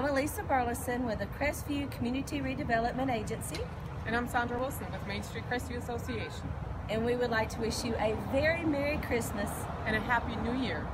I'm Elisa Burleson with the Crestview Community Redevelopment Agency, And I'm Sandra Wilson with Main Street Crestview Association. and we would like to wish you a very Merry Christmas And a Happy New Year.